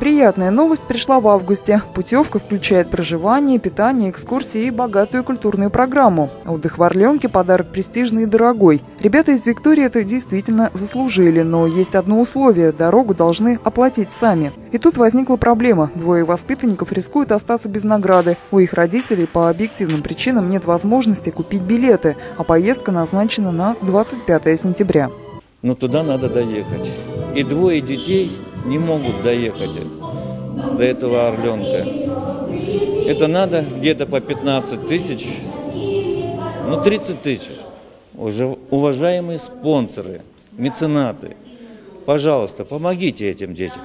Приятная новость пришла в августе. Путевка включает проживание, питание, экскурсии и богатую культурную программу. Отдых в Орленке – подарок престижный и дорогой. Ребята из Виктории это действительно заслужили, но есть одно условие – дорогу должны оплатить сами. И тут возникла проблема. Двое воспитанников рискуют остаться без награды. У их родителей по объективным причинам нет возможности купить билеты, а поездка назначена на 25 сентября. Но туда надо доехать. И двое детей не могут доехать до этого Орленка. Это надо где-то по 15 тысяч, ну 30 тысяч. Уже уважаемые спонсоры, меценаты, пожалуйста, помогите этим детям.